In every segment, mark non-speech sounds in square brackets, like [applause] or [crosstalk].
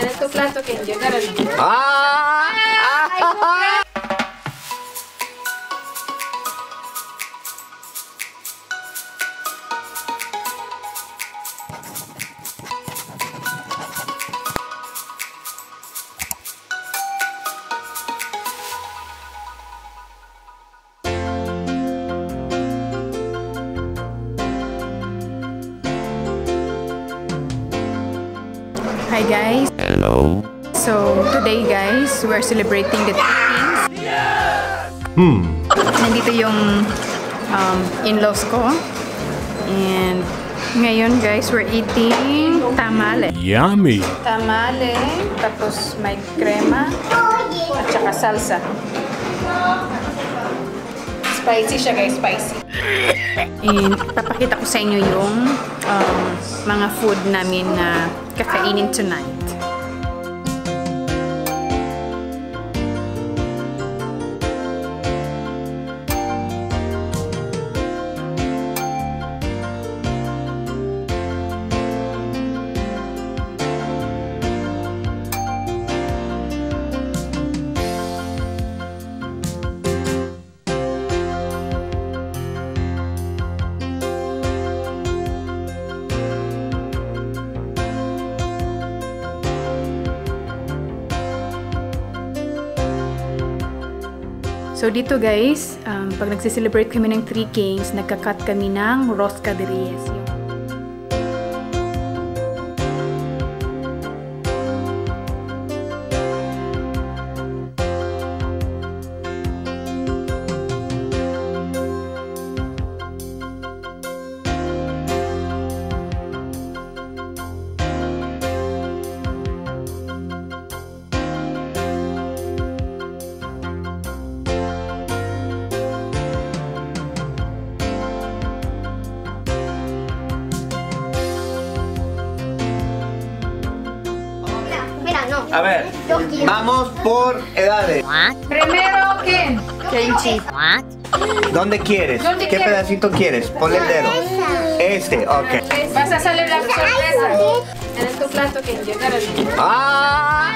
Ano to plato kay General? ¡Ah! ¡Ah! Hi guys. Hello. So today guys, we're celebrating the Three Kings. Hmm. Nandito yung um, in-laws ko. And ngayon guys, we're eating tamale. Yummy. Tamale, tapos may crema, at saka salsa. Spicy siya guys, spicy. And papakita ko sa inyo yung um, mga food namin na kakainin tonight. So dito guys, um, pag nagsiselebrate kami ng Three Kings, nagka-cut kami ng rosca de reyes. A ver, vamos por edades. Primero, ¿quién? Kimchi. ¿Dónde quieres? ¿Dónde ¿Qué quieres? pedacito quieres? Ponle el dedo. Este, ok. Vas a celebrar sorpresa. En tu plato, ¿quién? General. ¡Ah!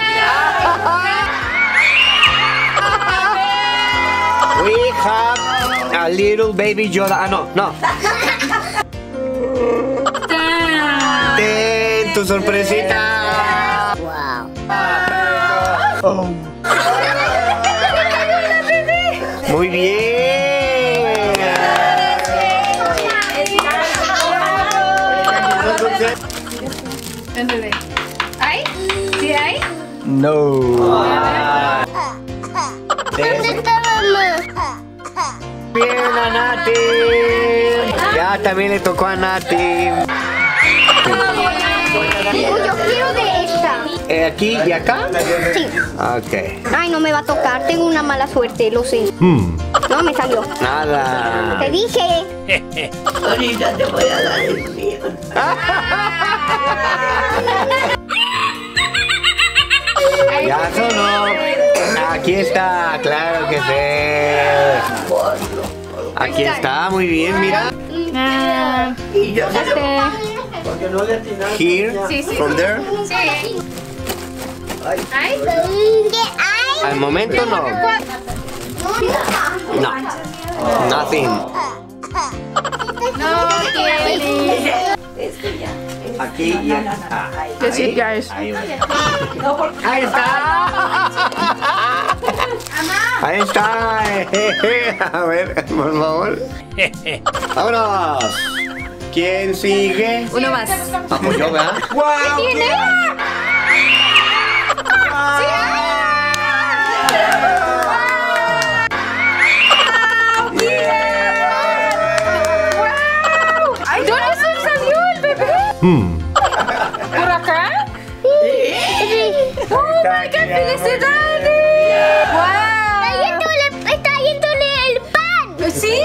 We have a little baby Yoda. Ah, no, no. Ten tu sorpresita. Muy bien. ¿Hay? ¿Sí hay? No. ¿Dónde está mamá? Bien a Nati. Ya también le tocó a Nati. Digo, yo quiero de esta. Eh, ¿Aquí y acá? Sí. Ok. Ay, no me va a tocar. Tengo una mala suerte, lo sé. Hmm. No me salió. Nada. Te dije. Ya sonó. Aquí está, claro que sí. Aquí está, muy bien, mira. Ah, este, Here, Sí, sí. from there. sí. ¿Qué? Al momento no. No. Nothing. No. Aquí y guys. Ahí va. Ahí está. Ahí está. [laughs] A ver, por favor. Vámonos. ¿Quién sigue? Uno más. Vamos yo, ¿verdad? ¡Wow! ¿Por acá? ¡Oh, my God! ¡Felicidades! ¡Wow! Está yéndole el pan. ¿Sí?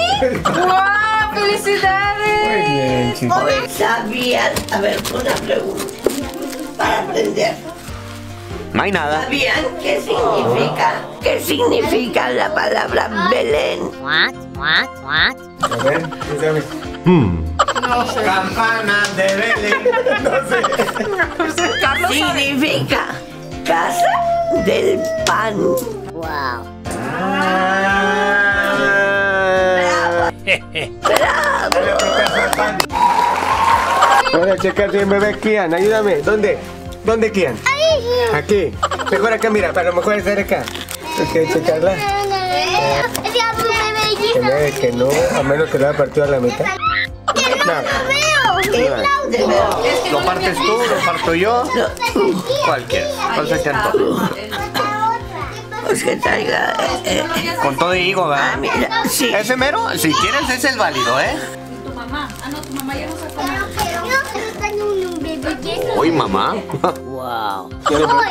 ¡Wow! ¡Felicidades! ¿Sabían? A ver, una pregunta. Para entender. No hay nada. ¿Sabían qué significa? ¿Qué significa la palabra Belén? Campana de Belén. No sé. Carlos significa casa del pan. Wow. Voy a checar si hay bebé Kian. Ayúdame. ¿Dónde? ¿Dónde Kian? Aquí. Mejor acá, mira. Para lo mejor estar acá. Hay que checarla. Que no, que no. A menos que lo haya partido a la mitad. No. ¿Lo partes tú? ¿Lo parto yo? [laughs] Cualquiera. ¿Cuál se te antoja? Pues que traiga. eh, eh, Con todo y higo, ah, ¿verdad? mira, sí. Ese mero, si quieres, ese es válido, ¿eh? Tu mamá. Ah, no, tu mamá ya no se come. Uy, mamá. [laughs] Wow. Uy, mamá.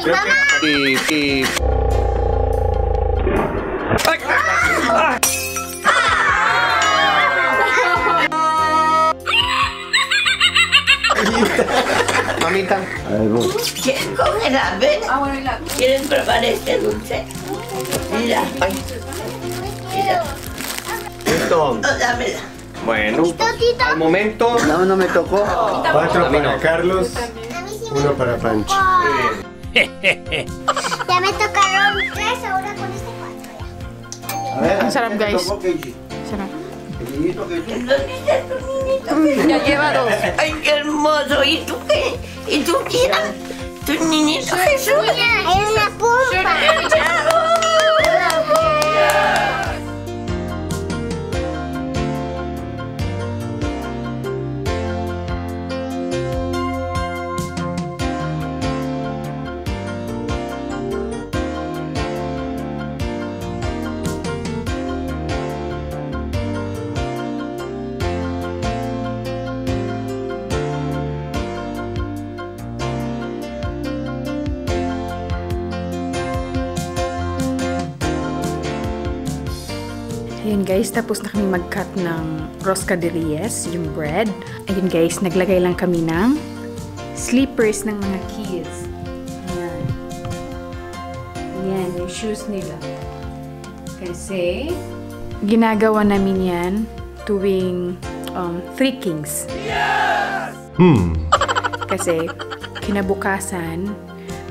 Y, y... Mamita. ¿Quieren comer a ver? Ah, bueno, y la... ¿Quieren probar este dulce? Mira. Mira. Listo. Oh, dámela. Bueno, al momento... No, no me tocó. Cuatro para Carlos, uno para Pancho. [laughs] Ya me tocaron tres, ahora con este cuatro. Ang sarap, guys. Sarap. ¿Dónde está tu niñito? Ya lleva dos. Ay, qué hermoso. ¿Y tú qué? ¿Y tú qué? ¿Tu niñito Jesús? Es una pumpa. Ayan guys, tapos na kami mag-cut ng roscaderies, yung bread. Ayan guys, naglagay lang kami ng slippers ng mga kids. Ayan. Ayan, yung shoes nila. Kasi, ginagawa namin yan tuwing um, Three Kings. Kasi, kinabukasan,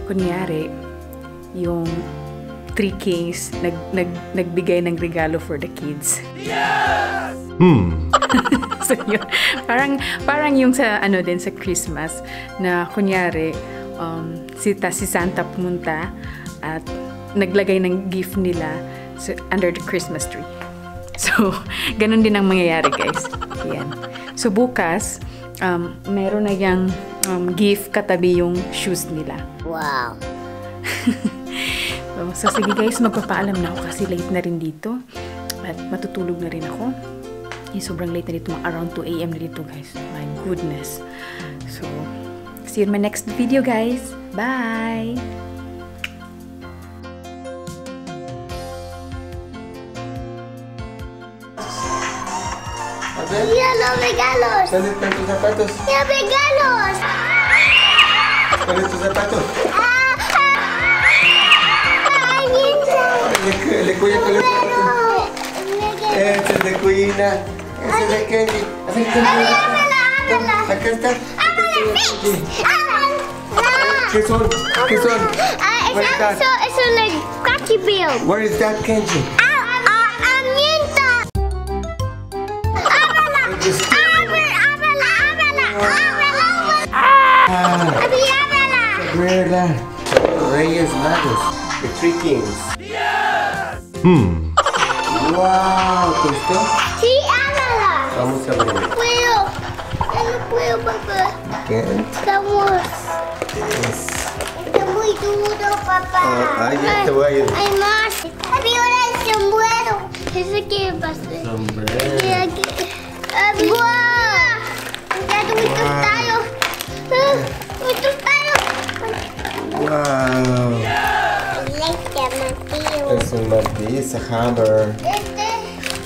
kunyari, yung Three Kings nag, nag, nagbigay ng regalo for the kids. [laughs] so yun, parang, parang yung sa, ano din, sa Christmas, na kunyari, um, si, ta, si Santa pumunta at naglagay ng gift nila sa, under the Christmas tree. [laughs] So, ganun din ang mangyayari, guys. Yan. So, bukas, um, meron na yung um, gift katabi yung shoes nila. Wow. [laughs] So, so sige guys, magpapaalam na ako kasi late na rin dito. At matutulog na rin ako. Eh, sobrang late na dito, mga around 2 a.m. na dito guys. My goodness. So, see you in my next video guys. Bye! Mira los regalos. ¿Dónde están tus zapatos? Mira regalos. ¿Dónde tus zapatos? Linda. Le, le cuida con los zapatos. Pero, Este es de Cuina. Este es de Kenny. Acércate. ábrela, ábrela. Acá está. Ábrela, sí. Ábrela. ¿Qué son? ¿Qué son? Ah, What is es that? eso, eso es el Cracky Bill. Where is that Kenji? Ah, ah, ah, mienta. Ábrela. Just- Ábrela, ábrela, ábrela, ábrela. Ah, Abby, ábrela. Rueda. Reyes Magos. The Three Kings. Wow, ¿te gustó? Sí, ábrela. Vamos a ver. No puedo. Ya no puedo, papá. ¿Qué? Estamos. Está muy duro, papá. Ah, ah, ya te voy a ayudar. Hay más. Ahora el sombrero. Ese que pasé. Sombrero. Mira aquí. Abby. ¡Guau! Ya tú me tostaron. Ah, Me tostaron. Wow. Un martillo, es a hammer.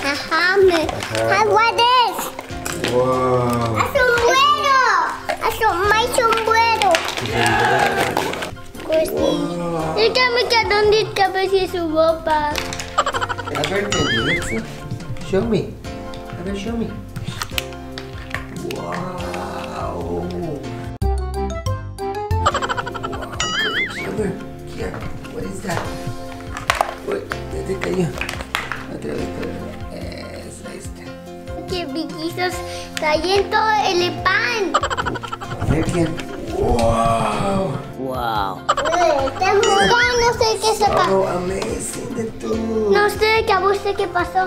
Ajá, me. Ajá. What is? Wow. ¡A sombrero! ¡A som my sombrero! Pues sí. Dígame que dónde cabeza su ropa. A ver, let's see. Show me. A ver, show me. Todo el pan. A ver, Kian. Wow. Estamos no sé qué se pasó. Oh, amazing de tú. No sé qué a usted qué pasó.